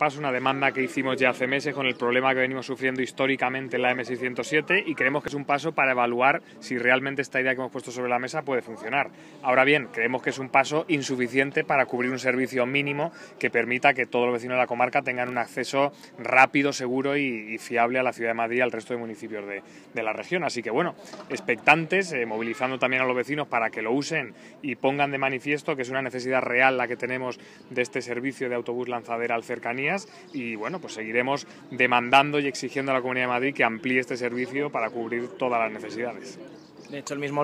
una demanda que hicimos ya hace meses con el problema que venimos sufriendo históricamente en la M607 y creemos que es un paso para evaluar si realmente esta idea que hemos puesto sobre la mesa puede funcionar. Ahora bien, creemos que es un paso insuficiente para cubrir un servicio mínimo que permita que todos los vecinos de la comarca tengan un acceso rápido, seguro y, fiable a la ciudad de Madrid y al resto de municipios de, la región. Así que bueno, expectantes, eh, movilizando también a los vecinos para que lo usen y pongan de manifiesto que es una necesidad real la que tenemos de este servicio de autobús lanzadera al cercanía y bueno, pues seguiremos demandando y exigiendo a la Comunidad de Madrid que amplíe este servicio para cubrir todas las necesidades. De hecho, el mismo